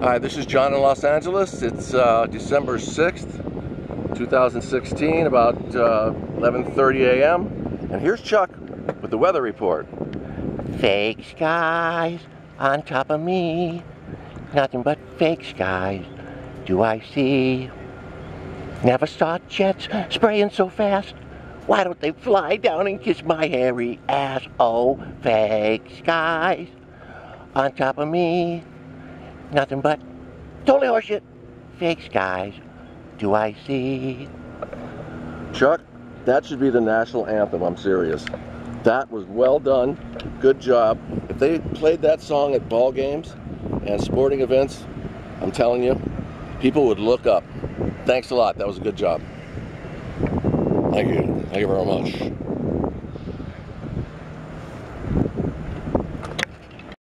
Hi, this is John in Los Angeles. It's uh, December 6th, 2016, about uh, 11.30 a.m. And here's Chuck with the weather report. Fake skies on top of me. Nothing but fake skies do I see. Never saw jets spraying so fast. Why don't they fly down and kiss my hairy ass? Oh, fake skies on top of me. Nothing but totally horseshit. Fake skies do I see. Chuck, that should be the national anthem. I'm serious. That was well done. Good job. If they played that song at ball games and sporting events, I'm telling you, people would look up. Thanks a lot. That was a good job. Thank you. Thank you very much.